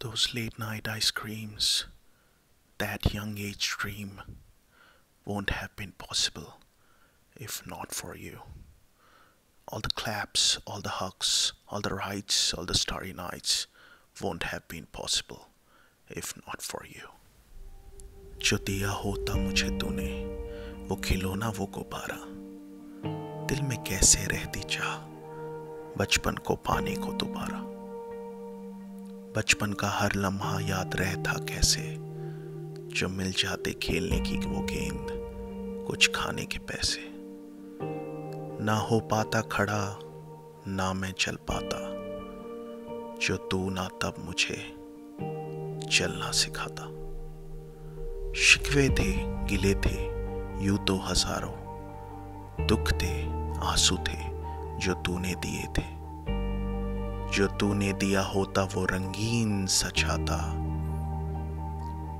Those late night ice creams, that young age dream won't have been possible if not for you. All the claps, all the hugs, all the rides, all the starry nights won't have been possible if not for you. जो दिया होता मुझे तूने वो खिलौना वो गुब्बारा दिल में कैसे रहती चाह बचपन को पाने को दोबारा बचपन का हर लम्हा याद रहता कैसे? जो मिल जाते खेलने की वो गेंद, कुछ खाने के पैसे। ना हो पाता खड़ा, ना मैं चल पाता। जो तू ना तब मुझे चलना सिखाता। शिकवे थे, गिले थे, यू तो हज़ारों। दुख थे, आँसू थे, जो तूने दिए थे। जो तूने दिया होता वो रंगीन सचाता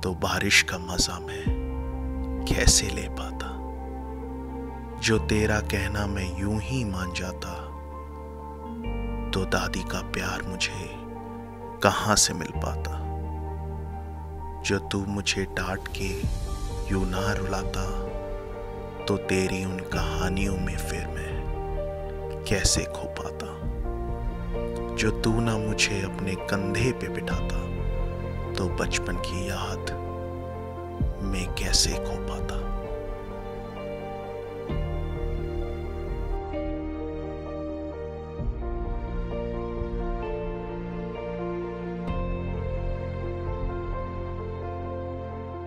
तो बारिश का मज़ा मैं कैसे ले पाता? जो तेरा कहना मैं यूँ ही मान जाता। तो दादी का प्यार मुझे कहाँ से मिल पाता? जो तू मुझे डांट के यूँ ना रुलाता। तो तेरी उन कहानियों में फिर मैं कैसे खो पाता? जो तू ना मुझे अपने कंधे पे बिठाता तो बचपन की याद मैं कैसे खो पाता?